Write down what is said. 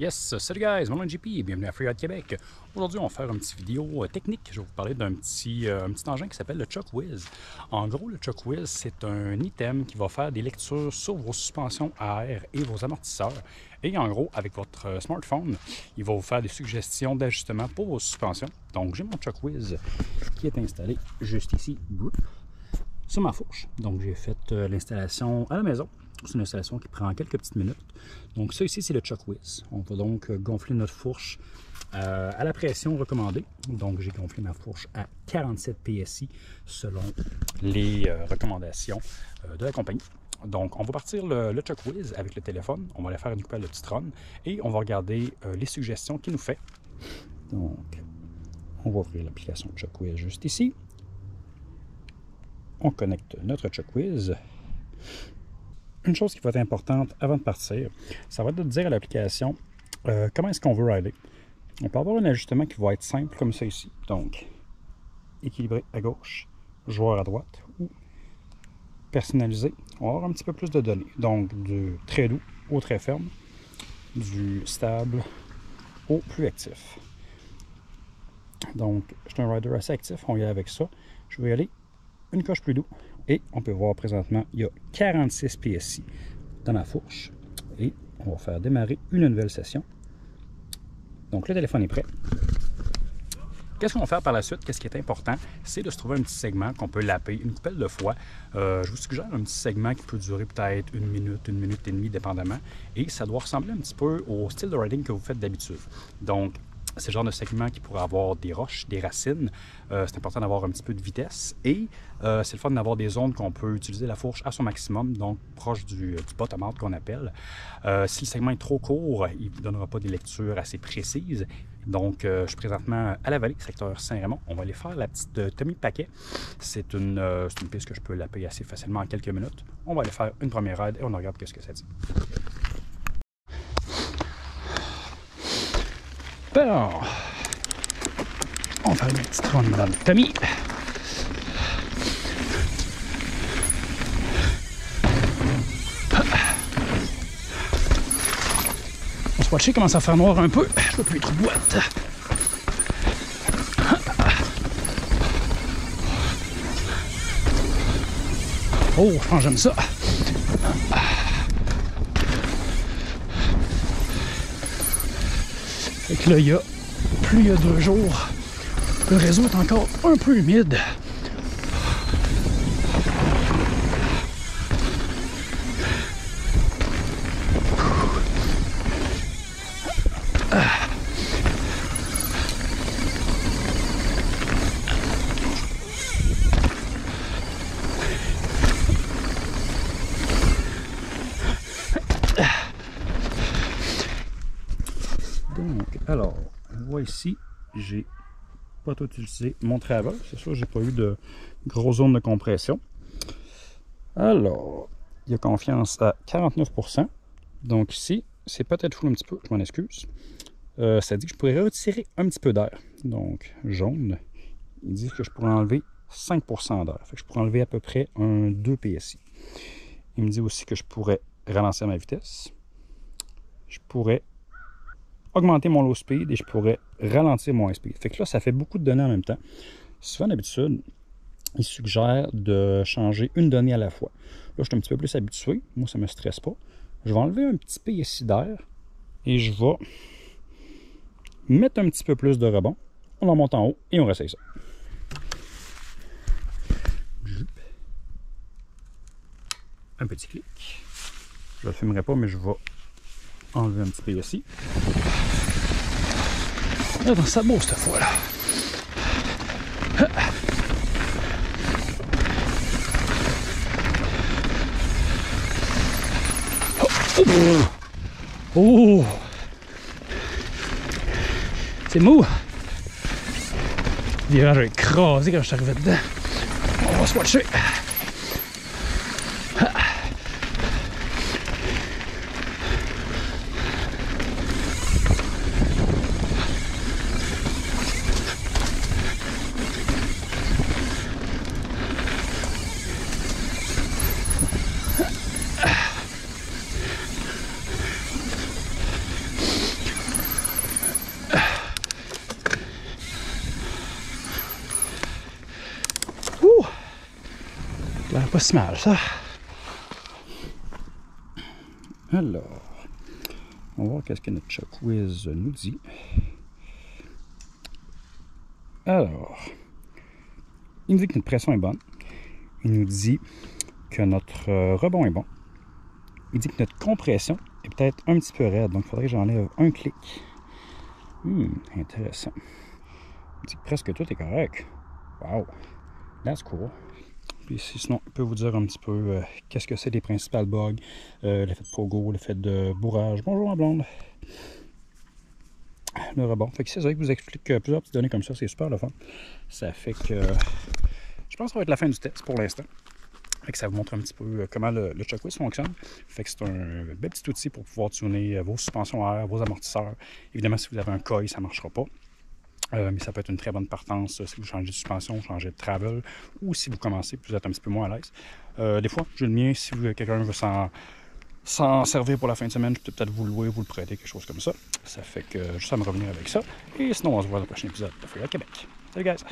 Yes, salut guys, mon nom est JP et bienvenue à Freeride Québec. Aujourd'hui, on va faire une petite vidéo euh, technique. Je vais vous parler d'un petit, euh, petit engin qui s'appelle le Chuck Whiz. En gros, le Chuck Whiz, c'est un item qui va faire des lectures sur vos suspensions à air et vos amortisseurs. Et en gros, avec votre euh, smartphone, il va vous faire des suggestions d'ajustement pour vos suspensions. Donc, j'ai mon Chuck Whiz qui est installé juste ici, sur ma fourche. Donc, j'ai fait l'installation à la maison. C'est une installation qui prend quelques petites minutes. Donc ça ici, c'est le Chuck Whiz. On va donc euh, gonfler notre fourche euh, à la pression recommandée. Donc j'ai gonflé ma fourche à 47 PSI selon les euh, recommandations de la compagnie. Donc, on va partir le, Chuck Whiz avec le téléphone. On va aller faire une coupelle de petite run et on va regarder les suggestions qu'il nous fait. Donc, on va ouvrir l'application Chuck Whiz juste ici. On connecte notre Chuck Whiz une chose qui va être importante avant de partir, ça va être de dire à l'application euh, comment est-ce qu'on veut rider? On peut avoir un ajustement qui va être simple comme ça ici. Donc, équilibré à gauche, joueur à droite ou personnalisé. On va avoir un petit peu plus de données. Donc, du très doux au très ferme, du stable au plus actif. Donc, je suis un rider assez actif, on y est avec ça. Je vais aller une coche plus doux. Et on peut voir présentement, il y a 46 PSI dans ma fourche. Et on va faire démarrer une nouvelle session. Donc le téléphone est prêt. Qu'est-ce qu'on va faire par la suite? Qu'est-ce qui est important? C'est de se trouver un petit segment qu'on peut laper une coupelle de fois. Euh, je vous suggère un petit segment qui peut durer peut-être une minute, une minute et demie, dépendamment. Et ça doit ressembler un petit peu au style de riding que vous faites d'habitude. Donc, c'est le genre de segment qui pourrait avoir des roches, des racines. Euh, c'est important d'avoir un petit peu de vitesse. Et euh, c'est le fun d'avoir des zones qu'on peut utiliser la fourche à son maximum, donc proche du, du bottom out qu'on appelle. Euh, si le segment est trop court, il ne donnera pas des lectures assez précises. Donc, je suis présentement à la vallée, secteur Saint-Raymond. On va aller faire la petite Tommy Paquet. C'est une, piste que je peux la payer assez facilement en quelques minutes. On va aller faire une première ride et on regarde ce que ça dit. Alors, on va petite ronde dans le tamis. On se watcher commence à faire noir un peu. Je peux plus être boîte. Oh, je j'aime ça. Fait que là, il y a, plus il y a deux jours, le réseau est encore un peu humide. Alors, on voit ici, j'ai pas tout utilisé mon travel. C'est sûr, j'ai pas eu de gros zones de compression. Alors, il y a confiance à 49%. Donc ici, c'est peut-être fou un petit peu, je m'en excuse. Euh, ça dit que je pourrais retirer un petit peu d'air. Donc, jaune, il dit que je pourrais enlever 5% d'air. je pourrais enlever à peu près un 2 PSI. Il me dit aussi que je pourrais ralentir ma vitesse. Je pourrais augmenter mon low speed et je pourrais ralentir mon high speed. Fait que là, ça fait beaucoup de données en même temps. Souvent, d'habitude, il suggère de changer une donnée à la fois. Là, je suis un petit peu plus habitué. Moi, ça ne me stresse pas. Je vais enlever un petit peu ici d'air et je vais mettre un petit peu plus de rebond. On en monte en haut et on réessaye ça. Un petit clic. Je ne le filmerai pas, mais je vais enlever un petit peu ici. Là, dans sa beau cette fois-là. Oh! oh. C'est mou! Le virage a écrasé quand je suis arrivé dedans. On va se watcher. Pas si mal, ça. Alors, on va voir qu'est-ce que notre quiz nous dit. Alors, il nous dit que notre pression est bonne. Il nous dit que notre euh, rebond est bon. Il dit que notre compression est peut-être un petit peu raide, donc il faudrait que j'enlève un clic. Hmm, intéressant. Il dit que presque tout est correct. Wow, that's cool. Puis sinon, il peut vous dire un petit peu euh, qu'est-ce que c'est les principales bugs, euh, l'effet de pogo, l'effet de bourrage. Bonjour ma blonde. Le rebond. Fait que c'est ça qui vous explique plusieurs petites données comme ça, c'est super le fun. Ça fait que je pense que ça va être la fin du test pour l'instant. Fait que ça vous montre un petit peu euh, comment le, le fonctionne. Fait que c'est un bel petit outil pour pouvoir tuner vos suspensions à air, vos amortisseurs. Évidemment, si vous avez un coil, ça ne marchera pas. Euh, mais ça peut être une très bonne partance euh, si vous changez de suspension, changez de travel, ou si vous commencez et vous êtes un petit peu moins à l'aise. Euh, des fois, j'ai le mien, si quelqu'un veut s'en servir pour la fin de semaine, je peux peut-être vous louer, vous le prêter, quelque chose comme ça. Ça fait que juste à me revenir avec ça. Et sinon, on se voit dans le prochain épisode de Free Québec. Salut guys!